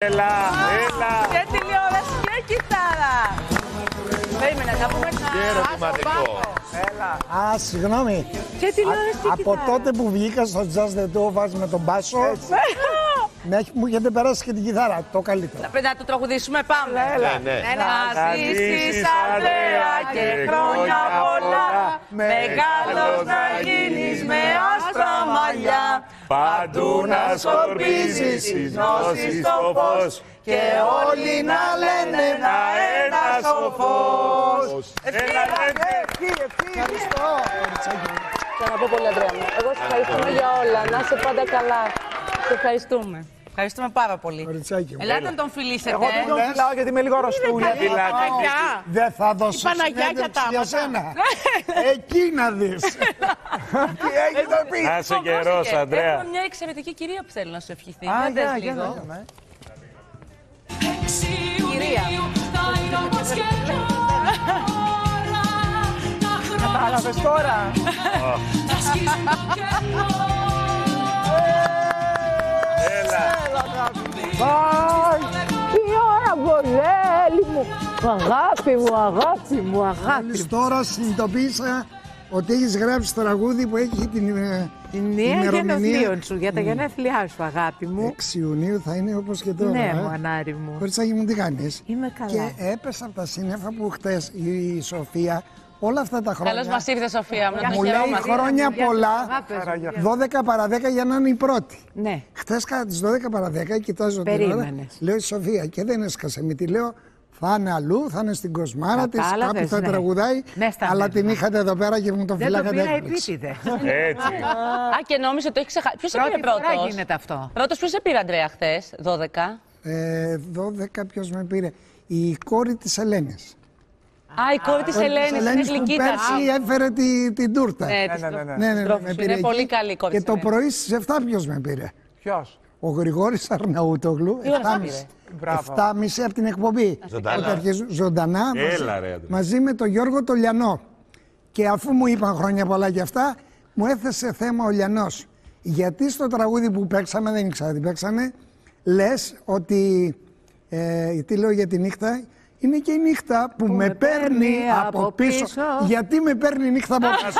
Έλα, έλα. Και τηλεόραση και κιθάρα. Περίμενε, θα πούμε Και ερωτηματικό. Α, συγγνώμη. Και τηλεόραση και Από κιθάρα. τότε που βγήκα στο Just the Two of Us με τον Μπάσο, με έχει- μου έχετε περάσει και την κιθάρα. Το καλύτερο. Πρέπει να το τραγουδήσουμε, πάμε. Ναι, ναι. Να ζήσεις Ανδρέα και χρόνια πολλά Μεγάλος να γίνεις με άσπρα μαλλιά Παντού να σκορπίζεις η γνώση στο φως Και όλοι να λένε να ένας ο φως Έλα, λέτε. Ευχαριστώ. Θα να πω πολύ, Ανδρέα μου. Εγώ σε ευχαριστούμε για όλα. Να είσαι πάντα καλά. Σε ευχαριστούμε. Ευχαριστούμε πάρα πολύ. Κοριτσάκι μου. Ελάτε να τον φιλήσετε. Εγώ δεν τον φιλάω γιατί είμαι λίγο ρωστούλη. Φιλάκια. Δεν θα δώσω συνέντευξη για σένα. Εκεί να δεις. Τι έγινε να πει. Να είσαι καιρός, Ανδρέα. Έχουμε μια εξαιρετική κυρία που θέλει να σου ευχηθεί. Α, Για για, δες για, λίγο. για, ναι. Κυρία. Κατάλαβες τώρα. Αγάπη μου, αγάπη μου, αγάπη. Μόλις τώρα συνειδητοποίησα ότι έχεις γράψει τραγούδι που έχει την ε, Η νέα ημερομηνία. γενεθλίων σου, για τα γενέθλιά σου, αγάπη μου. 6 Ιουνίου θα είναι όπως και τώρα. Ναι, ε. μου, ανάρι μου. Κοριτσάκι μου τι κάνεις. Είμαι καλά. Και έπεσα από τα σύννεφα που χτες η Σοφία όλα αυτά τα χρόνια. Καλώς μας ήρθε, Σοφία. Να Μου το λέει χαιρόμαστε. χρόνια Γεια σου, πολλά, αγάπες μου. 12 παρα 10 για να είναι η πρώτη. Ναι. Χθε κατά τις 12 παρα 10 κοιτάζω την ώρα. Περίμενες. Λέω η Σοφία και δεν έσκασε. Μη τη λέω θα είναι αλλού, θα είναι στην κοσμάρα της. Κατάλαβες, Κάπου θα ναι. τραγουδάει. Ναι, στα αλλά νεύρα. την είχατε εδώ πέρα και μου το Δεν το φυλάκατε πήρα έκπληξη. επίτηδε. Έτσι. Α, και νόμιζε ότι το έχει ξεχάσει. Ποιος σε πήρε Πρώτη φορά πρώτος; γίνεται αυτό. Πρώτος, ποιος σε πήρε, Αντρέα, χθες, 12. Ε, 12 ποιος με πήρε. Η κόρη της Ελένης. Α, η κόρη της Ελένης, είναι που γλυκή. πέρσι έφερε τη, την τούρτα. Ναι, Ναι, της ναι, τρο- ναι, ναι. ναι, ναι, ναι, Στρόφους με σου. πήρε Είναι πολύ εκεί. καλή η κόρη Και της το Ελένης. πρωί στις 7 ποιος με πήρε; Ποιος; Ο Γρηγόρης Αρναούτογλου, Τι ώρα σε 7.30 πήρε; Μπράβο. 7.30 από την εκπομπή. Ζωντανά. Όταν αρχίζουν ζωντανά, Έλα, μαζί, ρε, Αντρέα. μαζί με τον Γιώργο το Λιανό. Και αφού μου είπαν χρόνια πολλά και αυτά, μου έθεσε θέμα ο Λιανός. Γιατί στο τραγούδι που παίξαμε, δεν ήξερα τι παίξανε, λες ότι, ε, τι λέω για τη νύχτα, είναι και η νύχτα που, με παίρνει από πίσω. Γιατί με παίρνει η νύχτα από πίσω;